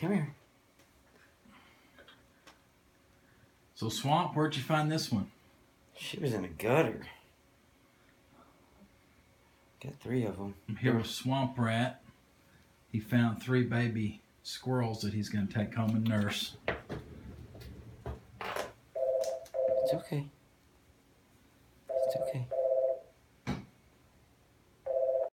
Come here. So, Swamp, where'd you find this one? She was in a gutter. Got three of them. I'm Here with Swamp Rat. He found three baby squirrels that he's going to take home and nurse. It's okay. It's okay.